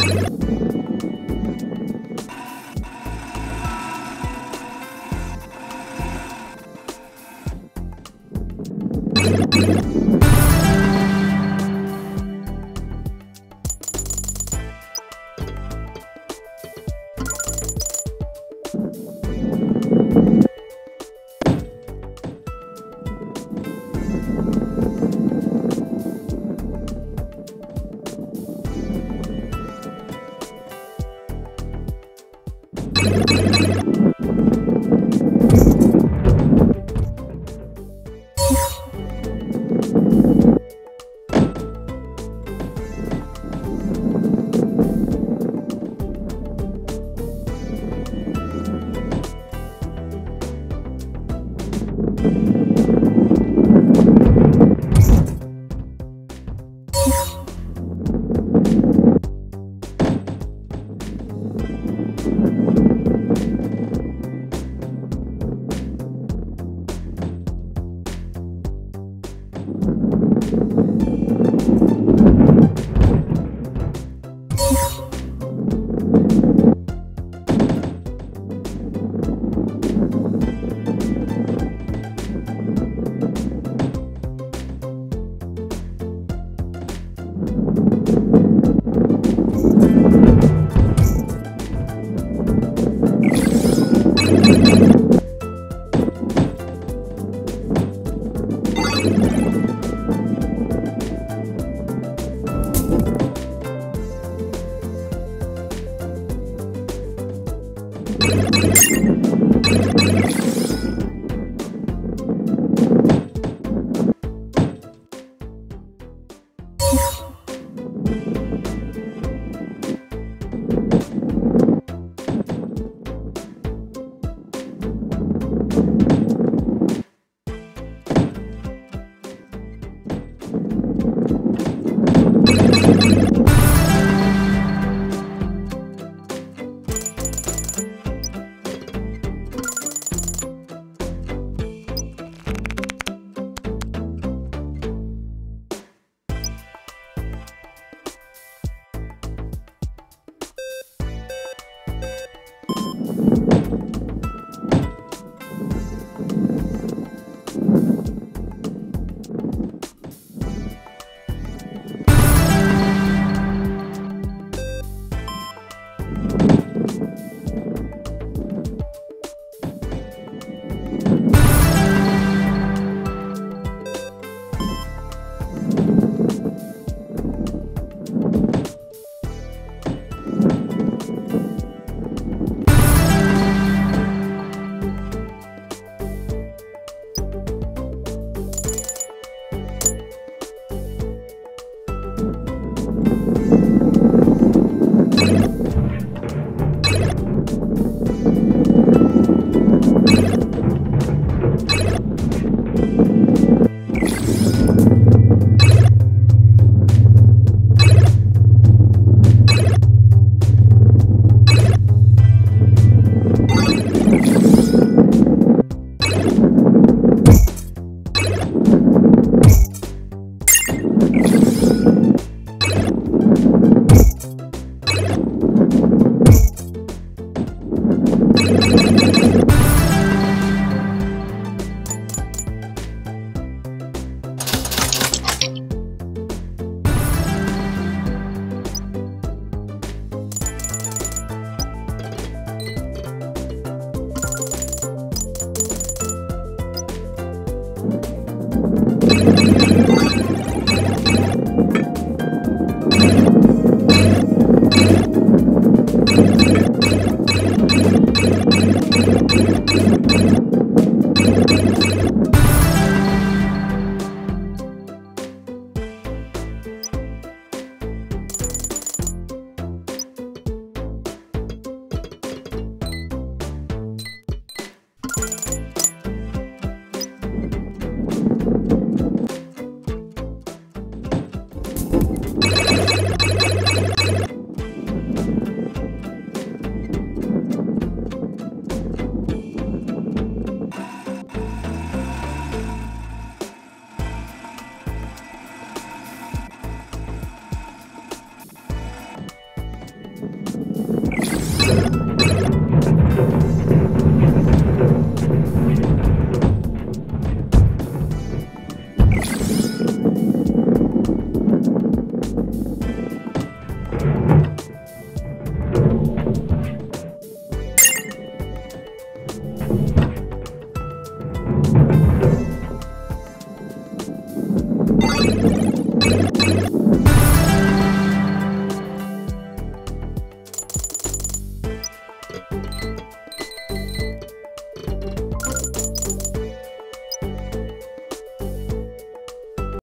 You you